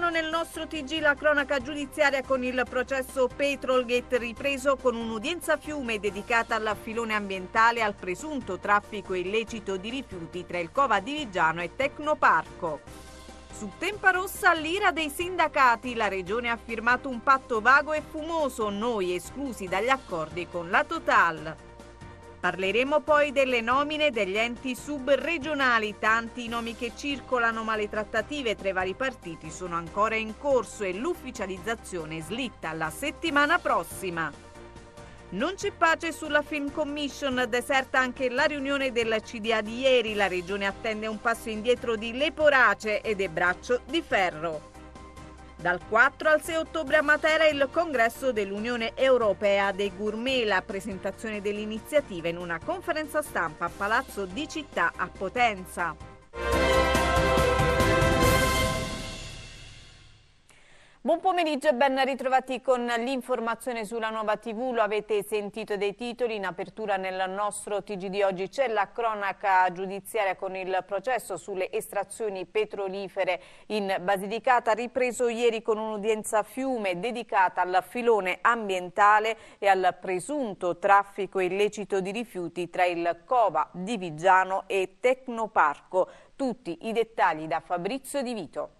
piano nel nostro TG la cronaca giudiziaria con il processo Petrolgate ripreso con un'udienza fiume dedicata al filone ambientale al presunto traffico illecito di rifiuti tra il Cova di Vigiano e Tecnoparco. Su Tempa Rossa l'ira dei sindacati, la regione ha firmato un patto vago e fumoso, noi esclusi dagli accordi con la Total. Parleremo poi delle nomine degli enti subregionali, tanti i nomi che circolano ma le trattative tra i vari partiti sono ancora in corso e l'ufficializzazione slitta alla settimana prossima. Non c'è pace sulla Film Commission, deserta anche la riunione del CDA di ieri, la regione attende un passo indietro di Leporace ed è braccio di ferro. Dal 4 al 6 ottobre a Matera il congresso dell'Unione Europea dei Gourmet, la presentazione dell'iniziativa in una conferenza stampa a Palazzo di Città a Potenza. Buon pomeriggio e ben ritrovati con l'informazione sulla nuova TV, lo avete sentito dei titoli, in apertura nel nostro TG di oggi c'è la cronaca giudiziaria con il processo sulle estrazioni petrolifere in Basilicata, ripreso ieri con un'udienza fiume dedicata al filone ambientale e al presunto traffico illecito di rifiuti tra il Cova di Vigiano e Tecnoparco. Tutti i dettagli da Fabrizio Di Vito.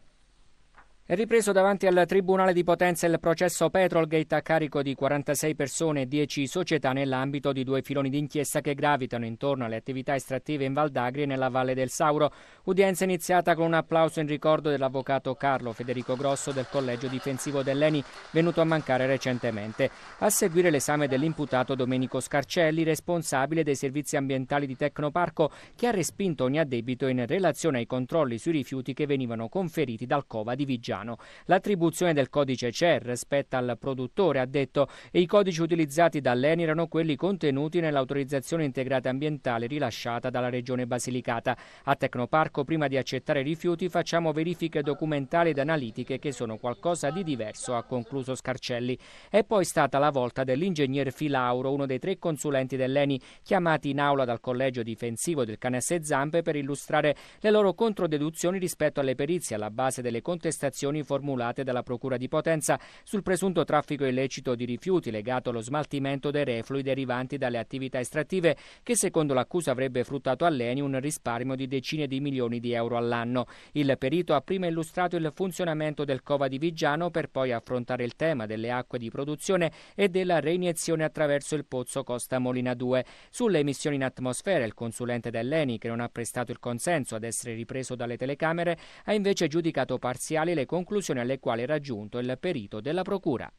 È ripreso davanti al Tribunale di Potenza il processo Petrolgate a carico di 46 persone e 10 società nell'ambito di due filoni d'inchiesta che gravitano intorno alle attività estrattive in Valdagri e nella Valle del Sauro. Udienza iniziata con un applauso in ricordo dell'avvocato Carlo Federico Grosso del Collegio Difensivo dell'Eni, venuto a mancare recentemente. A seguire l'esame dell'imputato Domenico Scarcelli, responsabile dei servizi ambientali di Tecnoparco, che ha respinto ogni addebito in relazione ai controlli sui rifiuti che venivano conferiti dal Cova di Vigiano italiano. L'attribuzione del codice CER spetta al produttore, ha detto, e i codici utilizzati dall'ENI erano quelli contenuti nell'autorizzazione integrata ambientale rilasciata dalla Regione Basilicata. A Tecnoparco, prima di accettare rifiuti, facciamo verifiche documentali ed analitiche che sono qualcosa di diverso, ha concluso Scarcelli. È poi stata la volta dell'ingegner Filauro, uno dei tre consulenti dell'ENI, chiamati in aula dal collegio difensivo del Canesse Zampe per illustrare le loro controdeduzioni rispetto alle perizie alla base delle contestazioni accusazioni formulate dalla Procura di Potenza sul presunto traffico illecito di rifiuti legato allo smaltimento dei reflui derivanti dalle attività estrattive che secondo l'accusa avrebbe fruttato all'ENI un risparmio di decine di milioni di euro all'anno. Il perito ha prima illustrato il funzionamento del Cova di Vigiano per poi affrontare il tema delle acque di produzione e della reiniezione attraverso il pozzo Costa Molina 2. Sulle emissioni in atmosfera il consulente dell'ENI, che non ha prestato il consenso ad essere ripreso dalle telecamere, ha invece giudicato parziali le conclusioni alle quali è raggiunto il perito della Procura.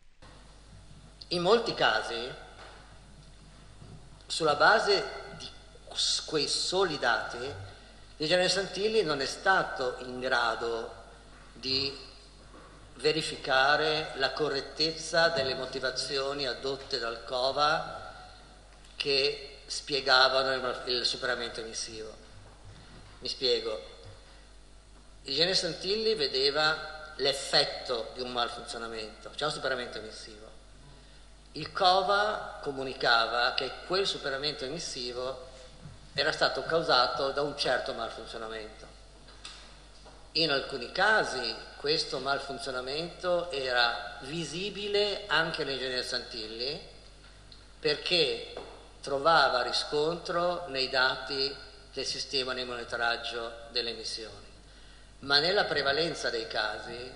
In molti casi, sulla base di quei soli dati, il generale Santilli non è stato in grado di verificare la correttezza delle motivazioni adotte dal COVA che spiegavano il superamento emissivo. Mi spiego. Il generale Santilli vedeva l'effetto di un malfunzionamento, cioè un superamento emissivo. Il COVA comunicava che quel superamento emissivo era stato causato da un certo malfunzionamento. In alcuni casi questo malfunzionamento era visibile anche all'ingegnere Santilli perché trovava riscontro nei dati del sistema di monitoraggio delle emissioni ma nella prevalenza dei casi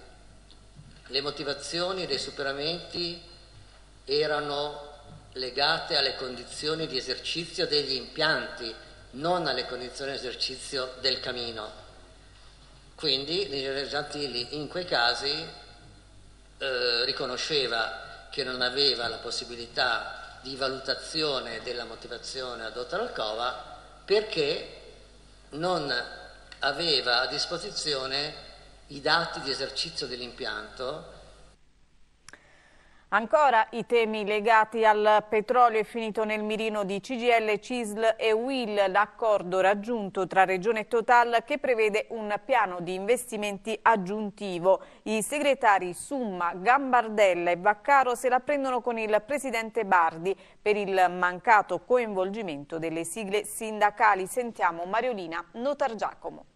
le motivazioni dei superamenti erano legate alle condizioni di esercizio degli impianti, non alle condizioni di esercizio del camino. Quindi l'ingegnere Gentili in quei casi eh, riconosceva che non aveva la possibilità di valutazione della motivazione adotta dal COVA perché non aveva a disposizione i dati di esercizio dell'impianto Ancora i temi legati al petrolio è finito nel mirino di CGL, CISL e WIL l'accordo raggiunto tra Regione e Total che prevede un piano di investimenti aggiuntivo. I segretari Summa, Gambardella e Vaccaro se la prendono con il presidente Bardi per il mancato coinvolgimento delle sigle sindacali. Sentiamo Mariolina Notargiacomo.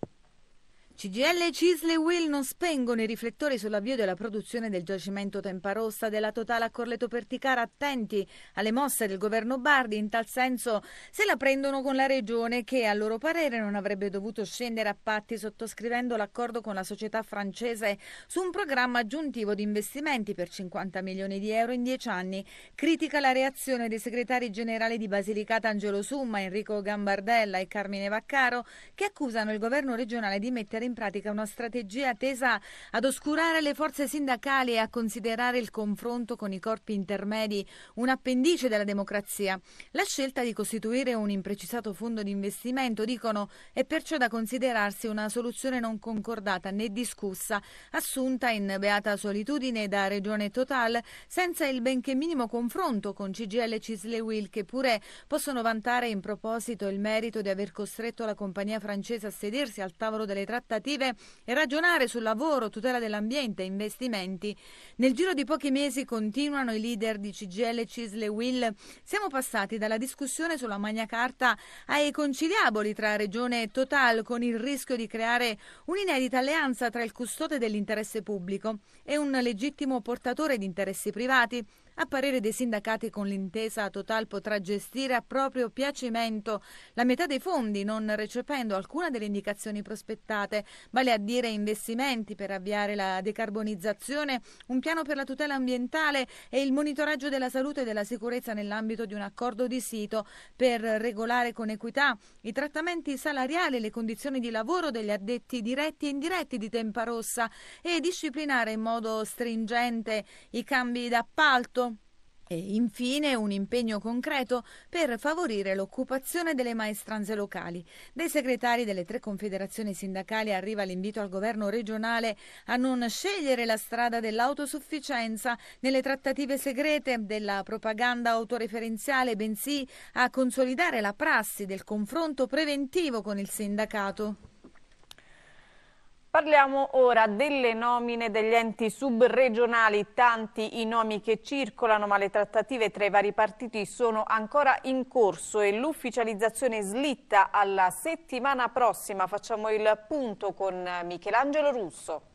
CGL e Cisle Will non spengono i riflettori sull'avvio della produzione del giacimento Temparossa della Totale a Corleto Perticara. Attenti alle mosse del governo Bardi, in tal senso se la prendono con la regione che a loro parere non avrebbe dovuto scendere a patti sottoscrivendo l'accordo con la società francese su un programma aggiuntivo di investimenti per 50 milioni di euro in 10 anni. Critica la reazione dei segretari generali di Basilicata Angelo Summa, Enrico Gambardella e Carmine Vaccaro che accusano il governo regionale di mettere in in pratica una strategia tesa ad oscurare le forze sindacali e a considerare il confronto con i corpi intermedi un appendice della democrazia. La scelta di costituire un imprecisato fondo di investimento, dicono, è perciò da considerarsi una soluzione non concordata né discussa, assunta in beata solitudine da Regione Total, senza il benché minimo confronto con CGL Cisle Will, che pure possono vantare in proposito il merito di aver costretto la compagnia francese a sedersi al tavolo delle trattative aspettative e ragionare sul lavoro, tutela dell'ambiente e investimenti. Nel giro di pochi mesi continuano i leader di CGL, Cisle e Will. Siamo passati dalla discussione sulla Magna Carta ai conciliaboli tra Regione e Total con il rischio di creare un'inedita alleanza tra il custode dell'interesse pubblico e un legittimo portatore di interessi privati a parere dei sindacati con l'intesa Total potrà gestire a proprio piacimento la metà dei fondi, non recependo alcuna delle indicazioni prospettate, vale a dire investimenti per avviare la decarbonizzazione, un piano per la tutela ambientale e il monitoraggio della salute e della sicurezza nell'ambito di un accordo di sito. Per regolare con equità i trattamenti salariali e le condizioni di lavoro degli addetti diretti e indiretti di Tempa Rossa e disciplinare in modo stringente i cambi d'appalto e infine un impegno concreto per favorire l'occupazione delle maestranze locali. Dai segretari delle tre confederazioni sindacali arriva l'invito al governo regionale a non scegliere la strada dell'autosufficienza nelle trattative segrete della propaganda autoreferenziale, bensì a consolidare la prassi del confronto preventivo con il sindacato. Parliamo ora delle nomine degli enti subregionali, tanti i nomi che circolano ma le trattative tra i vari partiti sono ancora in corso e l'ufficializzazione slitta alla settimana prossima. Facciamo il punto con Michelangelo Russo.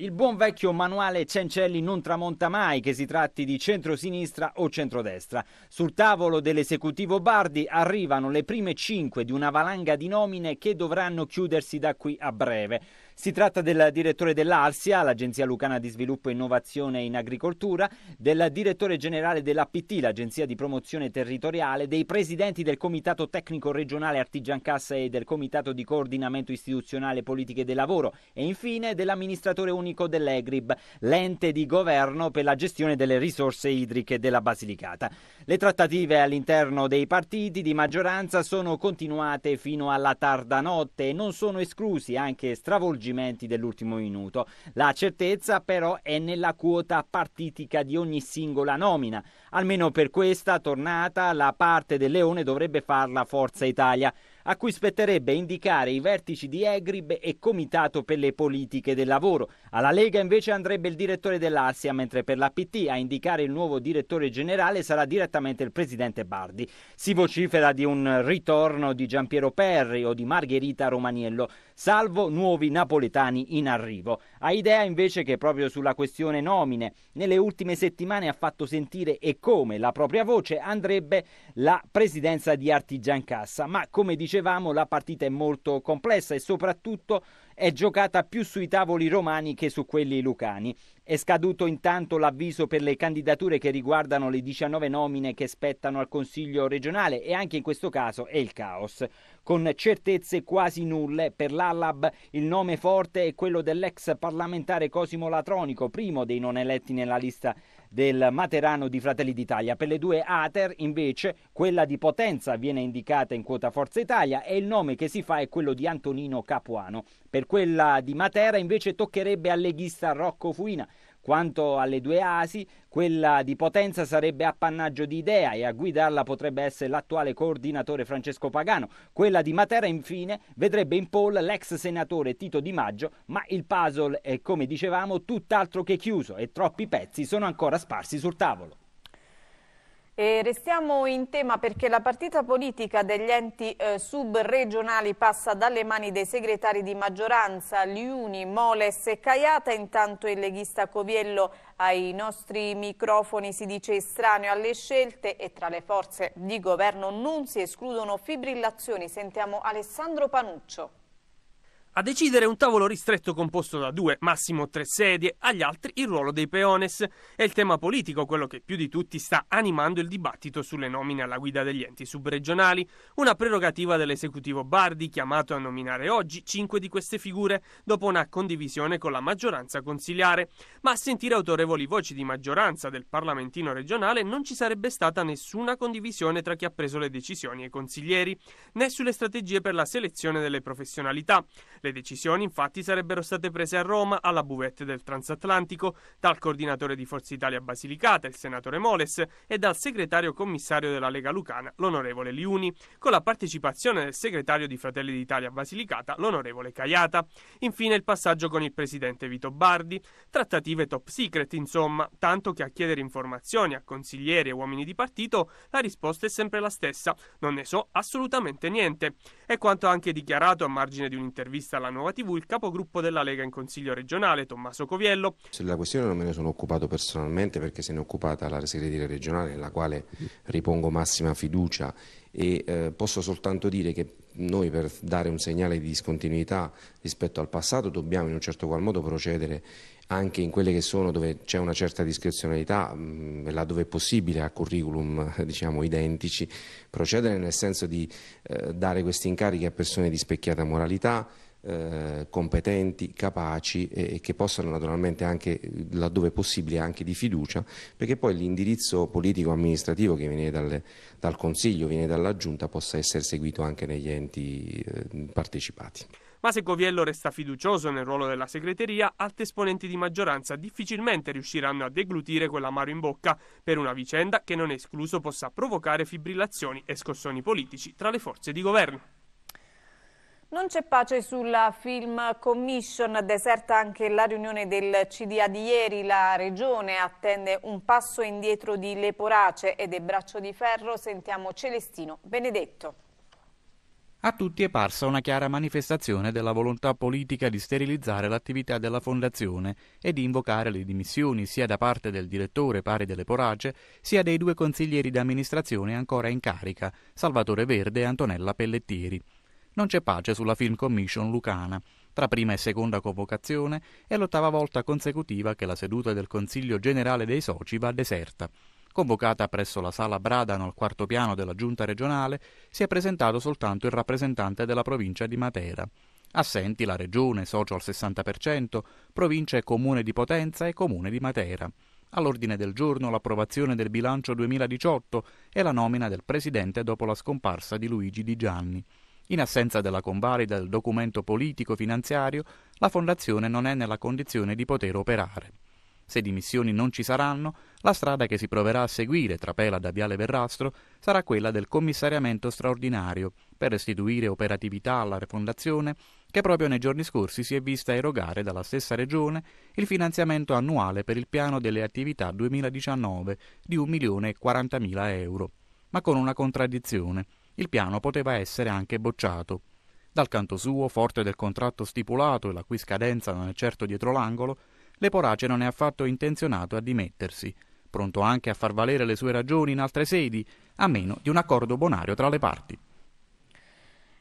Il buon vecchio manuale Cencelli non tramonta mai che si tratti di centrosinistra o centrodestra. Sul tavolo dell'esecutivo Bardi arrivano le prime cinque di una valanga di nomine che dovranno chiudersi da qui a breve. Si tratta del direttore dell'Arsia, l'Agenzia Lucana di Sviluppo e Innovazione in Agricoltura, del direttore generale dell'APT, l'Agenzia di Promozione Territoriale, dei presidenti del Comitato Tecnico Regionale Artigiancassa e del Comitato di Coordinamento Istituzionale Politiche del Lavoro e infine dell'amministratore unico dell'EGRIB, l'ente di governo per la gestione delle risorse idriche della Basilicata. Le trattative all'interno dei partiti di maggioranza sono continuate fino alla tarda notte e non sono esclusi anche stravolgimenti scorgimenti dell'ultimo minuto. La certezza però è nella quota partitica di ogni singola nomina. Almeno per questa tornata la parte del Leone dovrebbe farla Forza Italia a cui spetterebbe indicare i vertici di Egrib e Comitato per le politiche del lavoro. Alla Lega invece andrebbe il direttore dell'Arsia, mentre per l'APT a indicare il nuovo direttore generale sarà direttamente il presidente Bardi. Si vocifera di un ritorno di Giampiero Perri o di Margherita Romaniello, salvo nuovi napoletani in arrivo. Ha idea invece che proprio sulla questione nomine nelle ultime settimane ha fatto sentire e come la propria voce andrebbe la presidenza di Artigiancassa, ma come dice dicevamo la partita è molto complessa e soprattutto è giocata più sui tavoli romani che su quelli lucani. È scaduto intanto l'avviso per le candidature che riguardano le 19 nomine che spettano al Consiglio regionale e anche in questo caso è il caos. Con certezze quasi nulle, per l'Allab il nome forte è quello dell'ex parlamentare Cosimo Latronico, primo dei non eletti nella lista del Materano di Fratelli d'Italia. Per le due Ater, invece, quella di Potenza viene indicata in quota Forza Italia e il nome che si fa è quello di Antonino Capuano. Per quella di Matera, invece, toccherebbe al leghista Rocco Fuina. Quanto alle due asi, quella di Potenza sarebbe appannaggio di Idea e a guidarla potrebbe essere l'attuale coordinatore Francesco Pagano. Quella di Matera, infine, vedrebbe in pole l'ex senatore Tito Di Maggio, ma il puzzle è, come dicevamo, tutt'altro che chiuso e troppi pezzi sono ancora sparsi sul tavolo. E restiamo in tema perché la partita politica degli enti eh, subregionali passa dalle mani dei segretari di maggioranza, Liuni, Moles e Caiata. Intanto il leghista Coviello ai nostri microfoni si dice estraneo alle scelte e tra le forze di governo non si escludono fibrillazioni. Sentiamo Alessandro Panuccio. A decidere un tavolo ristretto composto da due, massimo tre sedie, agli altri il ruolo dei peones. È il tema politico quello che più di tutti sta animando il dibattito sulle nomine alla guida degli enti subregionali, una prerogativa dell'esecutivo Bardi chiamato a nominare oggi cinque di queste figure dopo una condivisione con la maggioranza consiliare. Ma a sentire autorevoli voci di maggioranza del parlamentino regionale non ci sarebbe stata nessuna condivisione tra chi ha preso le decisioni e i consiglieri, né sulle strategie per la selezione delle professionalità. Le decisioni infatti sarebbero state prese a Roma alla buvette del transatlantico dal coordinatore di Forza Italia Basilicata, il senatore Moles, e dal segretario commissario della Lega Lucana, l'onorevole Liuni, con la partecipazione del segretario di Fratelli d'Italia Basilicata, l'onorevole Caiata. Infine il passaggio con il presidente Vito Bardi. Trattative top secret, insomma, tanto che a chiedere informazioni a consiglieri e uomini di partito la risposta è sempre la stessa. Non ne so assolutamente niente. È quanto anche dichiarato a margine di un'intervista intervista alla Nuova TV il capogruppo della Lega in Consiglio regionale, Tommaso Coviello. Sulla questione non me ne sono occupato personalmente perché se ne è occupata la segreteria regionale, nella quale ripongo massima fiducia e eh, posso soltanto dire che noi per dare un segnale di discontinuità rispetto al passato dobbiamo in un certo qual modo procedere anche in quelle che sono dove c'è una certa discrezionalità, mh, laddove è possibile a curriculum diciamo, identici, procedere nel senso di eh, dare questi incarichi a persone di specchiata moralità, eh, competenti, capaci e, che possano naturalmente anche, laddove possibile, anche di fiducia, perché poi l'indirizzo politico-amministrativo che viene dalle, dal Consiglio, viene dalla Giunta, possa essere seguito anche negli enti eh, partecipati. Ma se Coviello resta fiducioso nel ruolo della segreteria, altri esponenti di maggioranza difficilmente riusciranno a deglutire quell'amaro in bocca per una vicenda che non è escluso possa provocare fibrillazioni e scossoni politici tra le forze di governo. Non c'è pace sulla Film Commission, deserta anche la riunione del CDA di ieri, la Regione attende un passo indietro di Leporace e del Braccio di Ferro, sentiamo Celestino Benedetto. A tutti è parsa una chiara manifestazione della volontà politica di sterilizzare l'attività della Fondazione e di invocare le dimissioni sia da parte del direttore pari delle Porace sia dei due consiglieri d'amministrazione ancora in carica, Salvatore Verde e Antonella Pellettieri non c'è pace sulla Film Commission lucana. Tra prima e seconda convocazione è l'ottava volta consecutiva che la seduta del Consiglio generale dei soci va deserta. Convocata presso la sala Bradano al quarto piano della giunta regionale, si è presentato soltanto il rappresentante della provincia di Matera. Assenti la regione, socio al 60%, provincia e comune di Potenza e comune di Matera. All'ordine del giorno l'approvazione del bilancio 2018 e la nomina del presidente dopo la scomparsa di Luigi Di Gianni. In assenza della convalida del documento politico-finanziario, la Fondazione non è nella condizione di poter operare. Se dimissioni non ci saranno, la strada che si proverà a seguire tra Pela da Viale Verrastro sarà quella del commissariamento straordinario per restituire operatività alla Fondazione che proprio nei giorni scorsi si è vista erogare dalla stessa Regione il finanziamento annuale per il piano delle attività 2019 di 1.040.000 euro, ma con una contraddizione il piano poteva essere anche bocciato. Dal canto suo, forte del contratto stipulato e la cui scadenza non è certo dietro l'angolo, Leporace non è affatto intenzionato a dimettersi, pronto anche a far valere le sue ragioni in altre sedi, a meno di un accordo bonario tra le parti.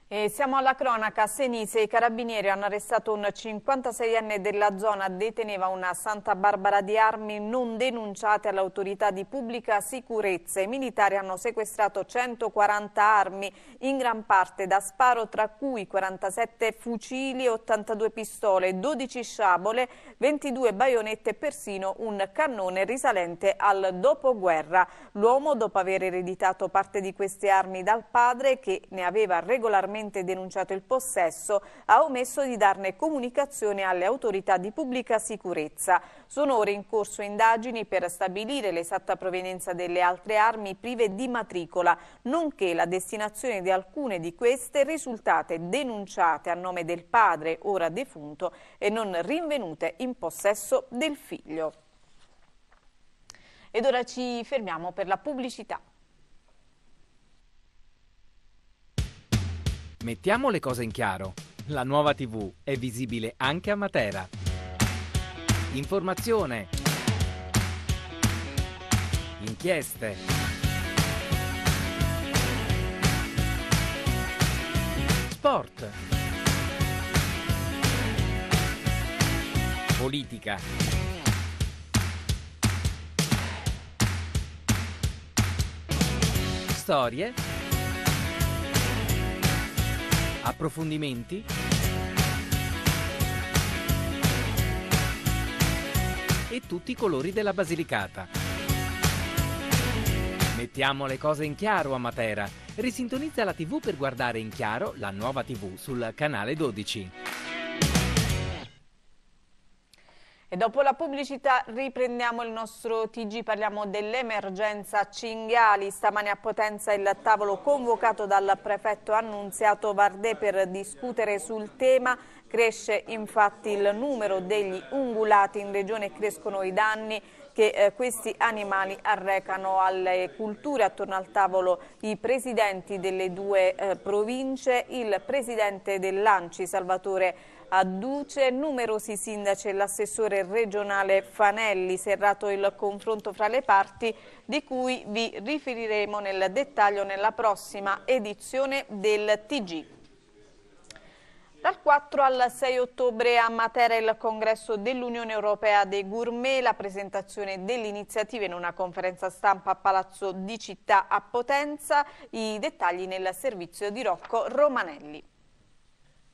E siamo alla cronaca. A Senise i carabinieri hanno arrestato un 56enne della zona, deteneva una Santa Barbara di armi non denunciate all'autorità di pubblica sicurezza. I militari hanno sequestrato 140 armi, in gran parte da sparo, tra cui 47 fucili, 82 pistole, 12 sciabole, 22 baionette e persino un cannone risalente al dopoguerra. L'uomo, dopo aver ereditato parte di queste armi dal padre, che ne aveva regolarmente regolarmente denunciato il possesso, ha omesso di darne comunicazione alle autorità di pubblica sicurezza. Sono ora in corso indagini per stabilire l'esatta provenienza delle altre armi prive di matricola, nonché la destinazione di alcune di queste risultate denunciate a nome del padre, ora defunto, e non rinvenute in possesso del figlio. Ed ora ci fermiamo per la pubblicità. Mettiamo le cose in chiaro. La nuova TV è visibile anche a Matera. Informazione. Inchieste. Sport. Politica. Storie approfondimenti e tutti i colori della Basilicata. Mettiamo le cose in chiaro a Matera. Risintonizza la TV per guardare in chiaro la nuova TV sul canale 12. E dopo la pubblicità riprendiamo il nostro TG, parliamo dell'emergenza cinghiali. Stamani a Potenza il tavolo convocato dal prefetto Annunziato Vardè per discutere sul tema. Cresce infatti il numero degli ungulati in regione e crescono i danni che eh, questi animali arrecano alle culture. Attorno al tavolo i presidenti delle due eh, province, il presidente dell'Anci Salvatore adduce numerosi sindaci e l'assessore regionale Fanelli, serrato il confronto fra le parti di cui vi riferiremo nel dettaglio nella prossima edizione del TG. Dal 4 al 6 ottobre a Matera il congresso dell'Unione Europea dei Gourmet, la presentazione dell'iniziativa in una conferenza stampa a Palazzo di Città a Potenza, i dettagli nel servizio di Rocco Romanelli.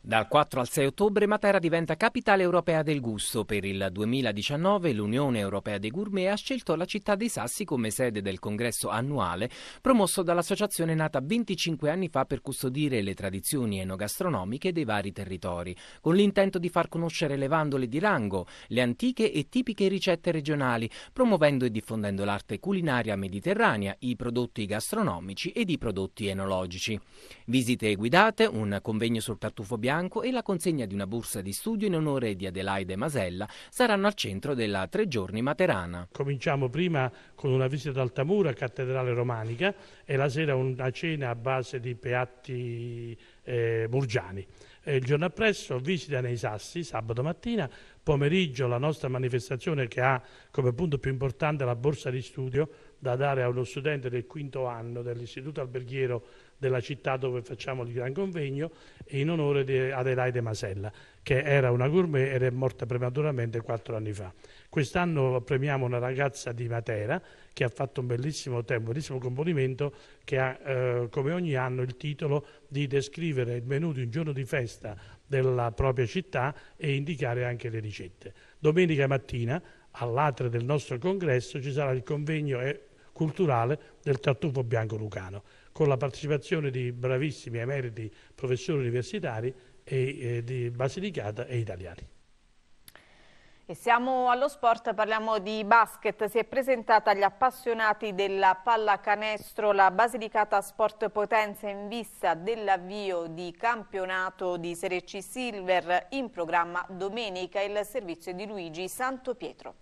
Dal 4 al 6 ottobre Matera diventa capitale europea del gusto. Per il 2019 l'Unione Europea dei Gourmet ha scelto la città dei Sassi come sede del congresso annuale promosso dall'associazione nata 25 anni fa per custodire le tradizioni enogastronomiche dei vari territori, con l'intento di far conoscere le vandole di rango, le antiche e tipiche ricette regionali, promuovendo e diffondendo l'arte culinaria mediterranea, i prodotti gastronomici ed i prodotti enologici. Visite guidate, un convegno sul tartufo bianco bianco e la consegna di una borsa di studio in onore di Adelaide Masella saranno al centro della tre giorni materana. Cominciamo prima con una visita ad Altamura, cattedrale romanica, e la sera una cena a base di piatti eh, murgiani. E il giorno appresso visita nei Sassi, sabato mattina, pomeriggio la nostra manifestazione che ha come punto più importante la borsa di studio da dare a uno studente del quinto anno dell'Istituto Alberghiero della città dove facciamo il gran convegno in onore di Adelaide Masella, che era una gourmet ed è morta prematuramente quattro anni fa. Quest'anno premiamo una ragazza di Matera che ha fatto un bellissimo tempo, un bellissimo componimento che ha eh, come ogni anno il titolo di descrivere il menù di un giorno di festa della propria città e indicare anche le ricette. Domenica mattina all'atre del nostro congresso ci sarà il convegno eh, culturale del tartufo bianco lucano con la partecipazione di bravissimi emeriti professori universitari e, eh, di Basilicata e italiani. E siamo allo sport, parliamo di basket. Si è presentata agli appassionati della pallacanestro la Basilicata Sport Potenza in vista dell'avvio di campionato di Serie C Silver in programma domenica il servizio di Luigi Santo Pietro.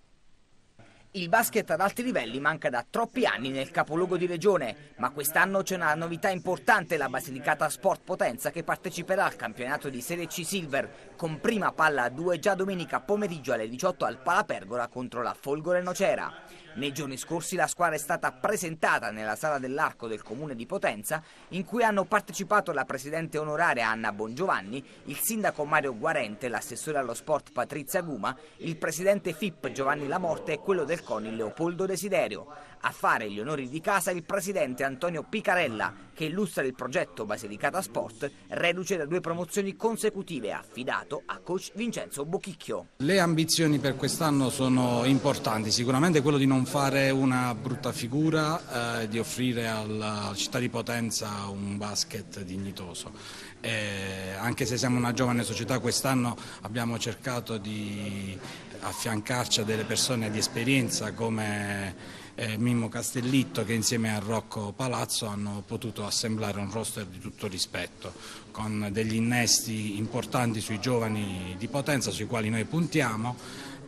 Il basket ad alti livelli manca da troppi anni nel capoluogo di regione, ma quest'anno c'è una novità importante, la Basilicata Sport Potenza che parteciperà al campionato di Serie C Silver, con prima palla a due già domenica pomeriggio alle 18 al Palapergola contro la Folgore Nocera. Nei giorni scorsi la squadra è stata presentata nella sala dell'Arco del comune di Potenza, in cui hanno partecipato la presidente onoraria Anna Bongiovanni, il sindaco Mario Guarente, l'assessore allo sport Patrizia Guma, il presidente FIP Giovanni Lamorte e quello del CONI Leopoldo Desiderio. A fare gli onori di casa il presidente Antonio Picarella, che illustra il progetto Basilicata Sport, reduce da due promozioni consecutive affidato a coach Vincenzo Bocchicchio. Le ambizioni per quest'anno sono importanti, sicuramente quello di non fare una brutta figura, eh, di offrire alla città di Potenza un basket dignitoso. Eh, anche se siamo una giovane società, quest'anno abbiamo cercato di affiancarci a delle persone di esperienza come eh, Mimmo Castellitto che insieme a Rocco Palazzo hanno potuto assemblare un roster di tutto rispetto con degli innesti importanti sui giovani di Potenza sui quali noi puntiamo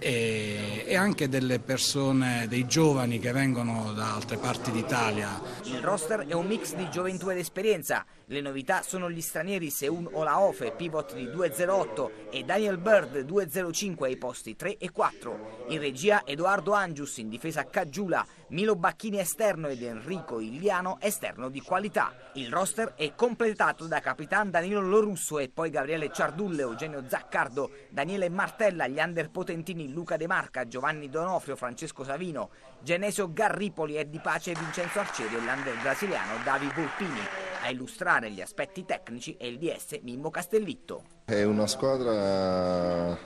e, anche delle persone, dei giovani che vengono da altre parti d'Italia. Il roster è un mix di gioventù ed esperienza. Le novità sono gli stranieri Seun Olaofe, pivot di 2.08 e Daniel Bird 2.05 ai posti 3 e 4. In regia Edoardo Angius, in difesa Caggiula, Milo Bacchini esterno ed Enrico Iliano esterno di qualità. Il roster è completato da Capitan Danilo Lorusso e poi Gabriele Ciardulle, Eugenio Zaccardo, Daniele Martella, gli under potentini Luca De Marca, Giovanni Donofrio, Francesco Savino, Genesio Garripoli, Eddie Pace e Vincenzo Arcieri e l'under brasiliano Davi Volpini. A illustrare gli aspetti tecnici è il DS Mimmo Castellitto. È una squadra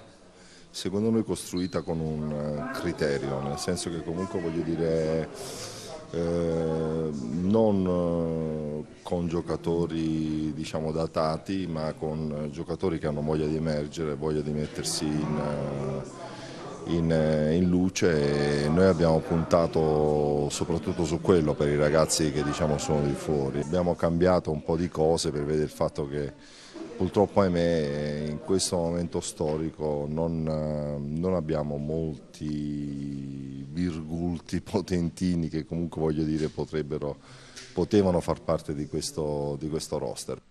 secondo noi costruita con un eh, criterio, nel senso che comunque voglio dire eh, non eh, con giocatori diciamo datati ma con giocatori che hanno voglia di emergere, voglia di mettersi in, eh, in, in luce e noi abbiamo puntato soprattutto su quello per i ragazzi che diciamo sono di fuori. Abbiamo cambiato un po' di cose per vedere il fatto che Purtroppo ahimè in questo momento storico non, non abbiamo molti virgulti potentini che comunque voglio dire potrebbero, potevano far parte di questo, di questo roster.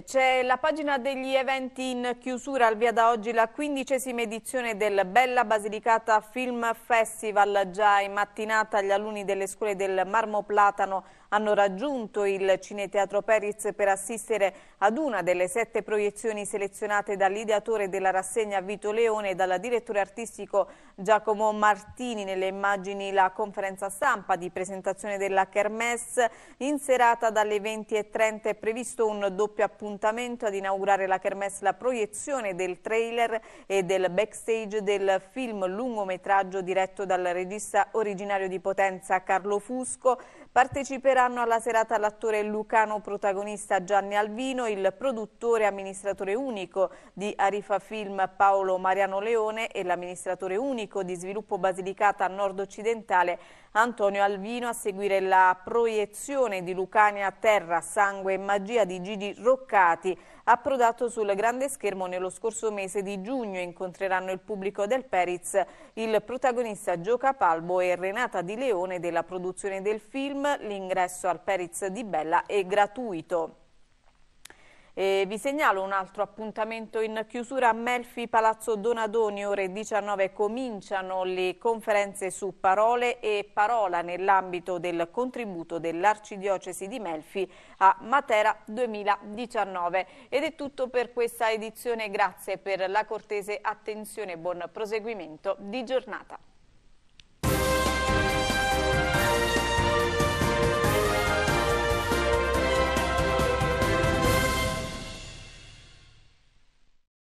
C'è la pagina degli eventi in chiusura al via da oggi la quindicesima edizione del Bella Basilicata Film Festival. Già in mattinata gli alunni delle scuole del Marmo Platano hanno raggiunto il Cineteatro Periz per assistere ad una delle sette proiezioni selezionate dall'ideatore della rassegna Vito Leone e dal direttore artistico Giacomo Martini. Nelle immagini la conferenza stampa di presentazione della Kermesse in serata dalle 20.30 è previsto un doppio appuntamento ad inaugurare la Kermesse la proiezione del trailer e del backstage del film lungometraggio diretto dal regista originario di Potenza Carlo Fusco. Parteciperanno alla serata l'attore lucano protagonista Gianni Alvino, il produttore e amministratore unico di Arifa Film Paolo Mariano Leone e l'amministratore unico di Sviluppo Basilicata nord-occidentale Antonio Alvino a seguire la proiezione di Lucania Terra, Sangue e Magia di Gigi Roccati approdato sul grande schermo nello scorso mese di giugno. Incontreranno il pubblico del Periz il protagonista Gio Capalbo e Renata Di Leone della produzione del film. L'ingresso al Periz di Bella è gratuito. E vi segnalo un altro appuntamento in chiusura a Melfi, Palazzo Donadoni, ore 19 cominciano le conferenze su parole e parola nell'ambito del contributo dell'Arcidiocesi di Melfi a Matera 2019. Ed è tutto per questa edizione, grazie per la cortese attenzione e buon proseguimento di giornata.